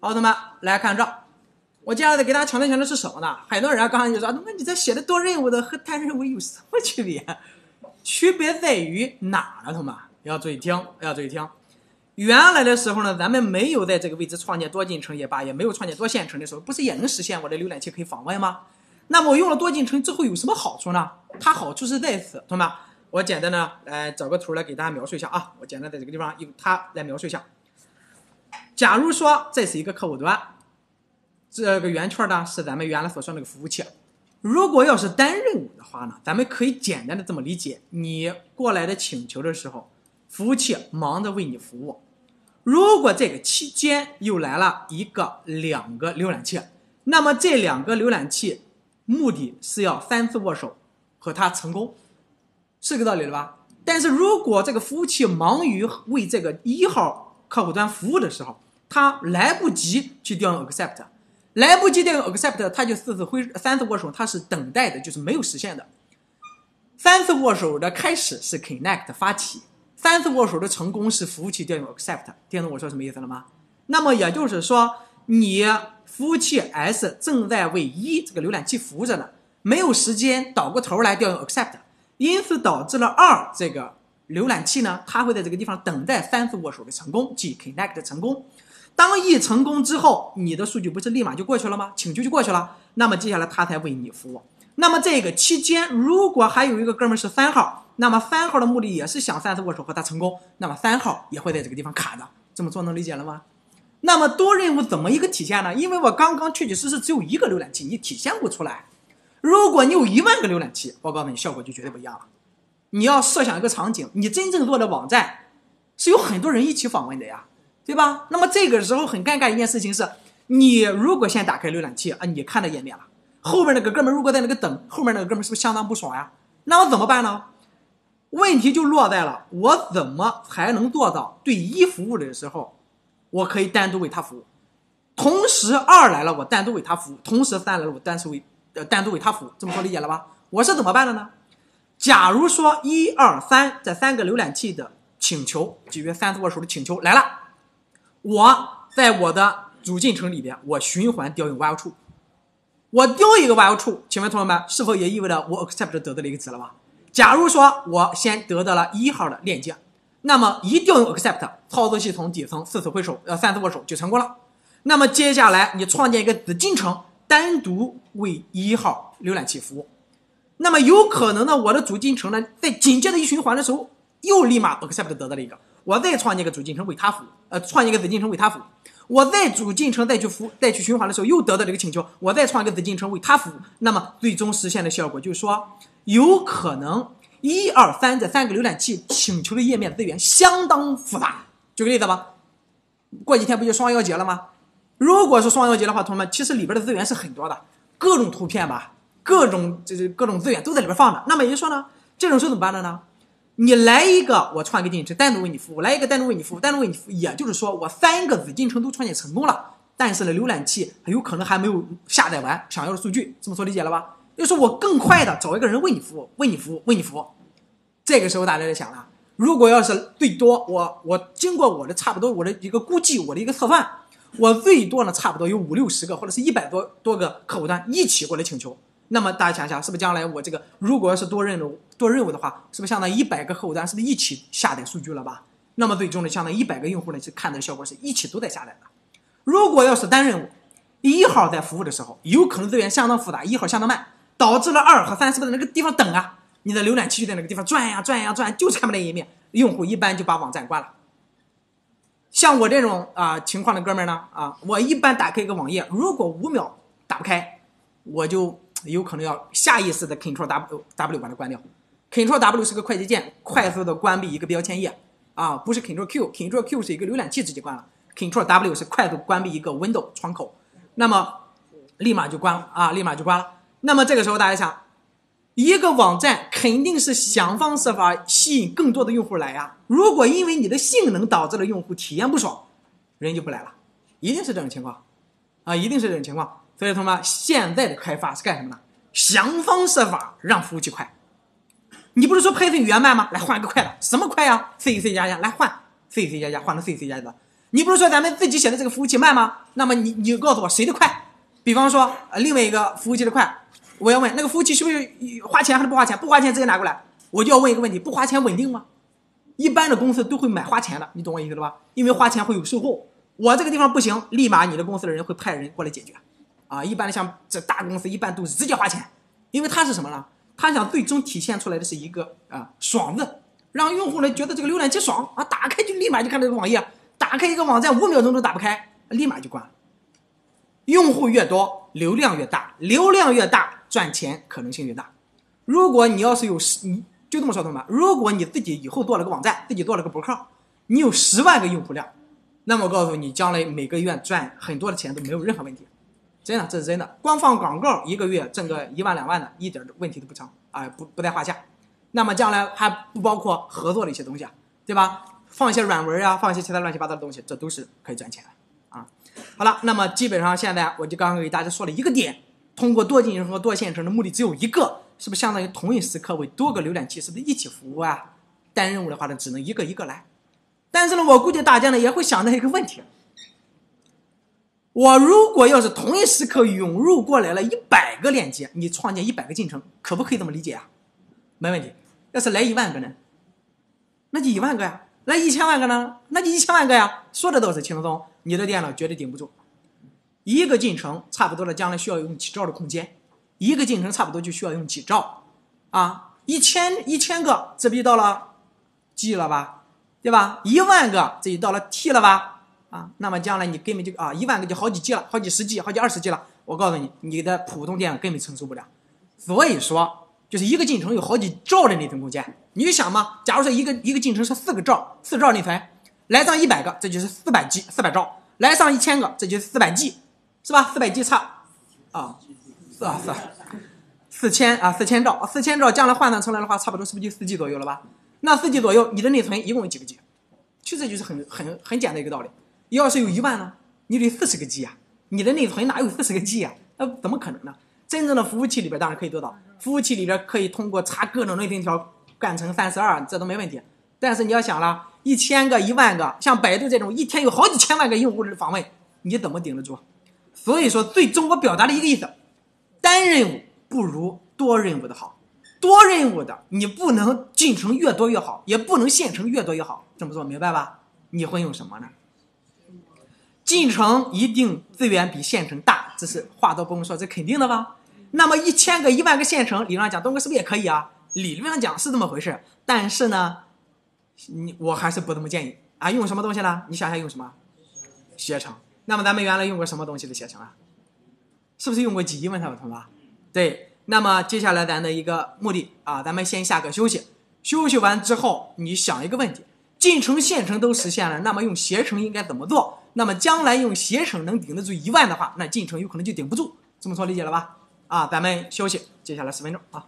好，同学们来看这，我接下来给大家强调强调是什么呢？很多人刚才就说，那你这写的多任务的和单任务有什么区别？区别在于哪呢？同学们要注意听，要注意听。原来的时候呢，咱们没有在这个位置创建多进程也罢，也没有创建多线程的时候，不是也能实现我的浏览器可以访问吗？那么我用了多进程之后有什么好处呢？它好处是在此，同学们，我简单的来找个图来给大家描述一下啊。我简单在这个地方用它来描述一下。假如说这是一个客户端，这个圆圈呢是咱们原来所说那个服务器。如果要是单任务的话呢，咱们可以简单的这么理解：你过来的请求的时候，服务器忙着为你服务。如果这个期间又来了一个、两个浏览器，那么这两个浏览器。目的是要三次握手和它成功，是个道理了吧？但是如果这个服务器忙于为这个一号客户端服务的时候，它来不及去调用 accept，来不及调用 accept，它就四次挥三次握手，它是等待的，就是没有实现的。三次握手的开始是 connect 发起，三次握手的成功是服务器调用 accept。听懂我说什么意思了吗？那么也就是说你。服务器 S 正在为一这个浏览器服务着呢，没有时间倒过头来调用 accept，因此导致了二这个浏览器呢，它会在这个地方等待三次握手的成功，即 connect 成功。当一成功之后，你的数据不是立马就过去了吗？请求就过去了，那么接下来他才为你服务。那么这个期间，如果还有一个哥们是三号，那么三号的目的也是想三次握手和他成功，那么三号也会在这个地方卡着。这么做能理解了吗？那么多任务怎么一个体现呢？因为我刚刚确确实实只有一个浏览器，你体现不出来。如果你有一万个浏览器，我告诉你，效果就绝对不一样了。你要设想一个场景，你真正做的网站是有很多人一起访问的呀，对吧？那么这个时候很尴尬一件事情是，你如果先打开浏览器啊，你看到页面了，后面那个哥们如果在那个等，后面那个哥们是不是相当不爽呀？那我怎么办呢？问题就落在了我怎么才能做到对一服务的时候。我可以单独为他服务，同时二来了，我单独为他服务，同时三来了，我单独为呃单独为他服务，这么说理解了吧？我是怎么办的呢？假如说一二三这三个浏览器的请求，基于三次握手的请求来了，我在我的主进程里边，我循环调用 while true，我调一个 while true，请问同学们是否也意味着我 accept 得到了一个值了吧？假如说我先得到了一号的链接。那么一调用 accept，操作系统底层四次挥手，呃三次握手就成功了。那么接下来你创建一个子进程，单独为一号浏览器服务。那么有可能呢，我的主进程呢，在紧接着一循环的时候，又立马 accept 得到了一个，我再创建一个主进程为他服务，呃，创建一个子进程为他服务。我在主进程再去服再去循环的时候，又得到了一个请求，我再创一个子进程为他服务。那么最终实现的效果就是说，有可能。一二三这三个浏览器请求的页面资源相当复杂，举个例子吧，过几天不就双幺节了吗？如果是双幺节的话，同学们其实里边的资源是很多的，各种图片吧，各种这这各种资源都在里边放着。那么也就是说呢，这种时候怎么办的呢？你来一个我创一个进程单独为你服务，来一个单独为你服务，单独为你服务，也就是说我三个子进程都创建成功了，但是呢浏览器有可能还没有下载完想要的数据，这么说理解了吧？就是我更快的找一个人为你服务，为你服务，为你服务。这个时候大家就想了，如果要是最多，我我经过我的差不多我的一个估计，我的一个测算，我最多呢差不多有五六十个或者是一百多多个客户端一起过来请求。那么大家想想，是不是将来我这个如果要是多任务做任务的话，是不是相当于一百个客户端是不是一起下载数据了吧？那么最终呢，相当于一百个用户呢是看的效果是一起都在下载的。如果要是单任务，一号在服务的时候，有可能资源相当复杂，一号相当慢。导致了二和三是不是在那个地方等啊？你的浏览器就在那个地方转呀转呀转，就是看不到页面，用户一般就把网站关了。像我这种啊情况的哥们呢啊，我一般打开一个网页，如果五秒打不开，我就有可能要下意识的 Ctrl W W 把它关掉。Ctrl W 是个快捷键，快速的关闭一个标签页啊，不是 Ctrl Q，Ctrl Q 是一个浏览器直接关了，Ctrl W 是快速关闭一个 Window 窗口，那么立马就关了啊，立马就关了。那么这个时候，大家想，一个网站肯定是想方设法吸引更多的用户来呀。如果因为你的性能导致了用户体验不爽，人就不来了，一定是这种情况，啊，一定是这种情况。所以，同学们，现在的开发是干什么呢？想方设法让服务器快。你不是说 Python 语言慢吗？来换个快的，什么快呀？C C 加加，来换 C C 加加，换成 C C 加加。你不是说咱们自己写的这个服务器慢吗？那么你你告诉我谁的快？比方说呃另外一个服务器的快，我要问那个服务器需不需要花钱还是不花钱？不花钱直接拿过来，我就要问一个问题：不花钱稳定吗？一般的公司都会买花钱的，你懂我意思了吧？因为花钱会有售后，我这个地方不行，立马你的公司的人会派人过来解决。啊，一般的像这大公司一般都直接花钱，因为它是什么呢？他想最终体现出来的是一个啊爽字，让用户呢觉得这个浏览器爽啊，打开就立马就看到这个网页，打开一个网站五秒钟都打不开，立马就关了。用户越多，流量越大，流量越大，赚钱可能性越大。如果你要是有十，你就这么说同学们，如果你自己以后做了个网站，自己做了个博客，你有十万个用户量，那么告诉你，将来每个月赚很多的钱都没有任何问题。真的，这是真的。光放广告，一个月挣个一万两万的，一点问题都不成啊，不不在话下。那么将来还不包括合作的一些东西啊，对吧？放一些软文啊，放一些其他乱七八糟的东西，这都是可以赚钱的啊。好了，那么基本上现在我就刚刚给大家说了一个点，通过多进程和多线程的目的只有一个，是不是相当于同一时刻为多个浏览器是不是一起服务啊？单任务的话呢，只能一个一个来。但是呢，我估计大家呢也会想到一个问题。我如果要是同一时刻涌入过来了一百个链接，你创建一百个进程，可不可以这么理解啊？没问题。要是来一万个呢，那就一万个呀；来一千万个呢，那就一千万个呀。说的倒是轻松，你的电脑绝对顶不住。一个进程差不多的，将来需要用几兆的空间，一个进程差不多就需要用几兆啊！一千一千个，这不就到了 G 了吧？对吧？一万个，这就到了 T 了吧？啊，那么将来你根本就啊一万个就好几 G 了，好几十 G，好几二十 G 了。我告诉你，你的普通电脑根本承受不了。所以说，就是一个进程有好几兆的内存空间。你就想嘛，假如说一个一个进程是四个兆，四兆内存，来上一百个，这就是四百 G，四百兆；来上一千个，这就是四百 G，是吧？四百 G 差啊，是啊是，四千啊四千兆，四千兆将来换算出来的话，差不多是不是就四 G 左右了吧？那四 G 左右，你的内存一共有几个 G？其实就是很很很简单一个道理。要是有一万呢，你得四十个 G 啊，你的内存哪有四十个 G 啊？那怎么可能呢？真正的服务器里边当然可以做到，服务器里边可以通过插各种内存条干成三十二，这都没问题。但是你要想了，一千个、一万个，像百度这种一天有好几千万个用户的访问，你怎么顶得住？所以说，最终我表达了一个意思：单任务不如多任务的好。多任务的你不能进程越多越好，也不能线程越多越好。这么做明白吧？你会用什么呢？进城一定资源比县城大，这是话都不用说，这肯定的吧？那么一千个、一万个县城，理论上讲，东哥是不是也可以啊？理论上讲是这么回事，但是呢，你我还是不怎么建议啊。用什么东西呢？你想想用什么？携程。那么咱们原来用过什么东西的携程啊？是不是用过几亿问他们同学？对。那么接下来咱的一个目的啊，咱们先下课休息，休息完之后，你想一个问题。进城、县城都实现了，那么用携程应该怎么做？那么将来用携程能顶得住一万的话，那进程有可能就顶不住。这么说理解了吧？啊，咱们休息，接下来十分钟啊。